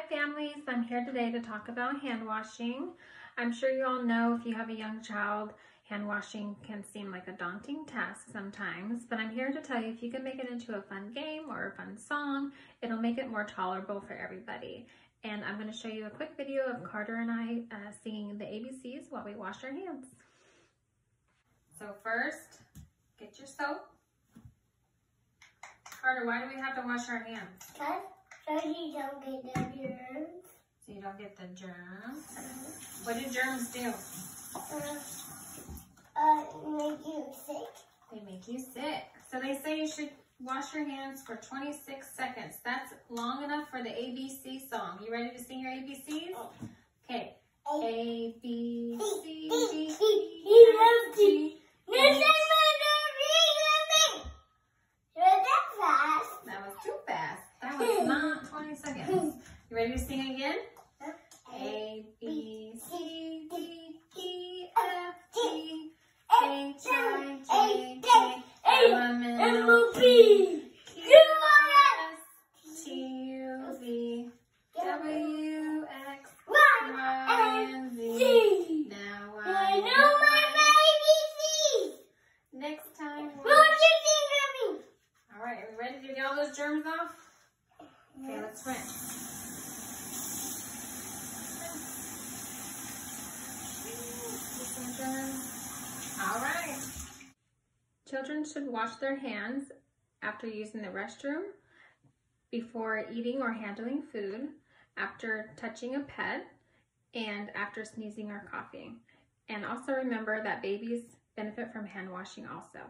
Hi families, I'm here today to talk about hand washing. I'm sure you all know if you have a young child, hand washing can seem like a daunting task sometimes, but I'm here to tell you if you can make it into a fun game or a fun song, it'll make it more tolerable for everybody. And I'm going to show you a quick video of Carter and I uh, singing the ABCs while we wash our hands. So first, get your soap. Carter, why do we have to wash our hands? Because so you don't get the germs. So you don't get the germs. What do germs do? Uh, uh, make you sick. They make you sick. So they say you should wash your hands for 26 seconds. That's long enough for the ABC song. You ready to sing your ABCs? Okay. A, B, C, D, E, F, G. That was too Not 20 seconds. You ready to sing again? A, B, C, D, E, F, G, H, I, J, K, L, M, N, O, P, Q, R, S, T, U, V, W, X, Y, and Z. Now I know next time. we'll- All right, are we ready to get all those germs off? Okay, let's rinse. All right. Children should wash their hands after using the restroom, before eating or handling food, after touching a pet, and after sneezing or coughing. And also remember that babies benefit from hand washing also.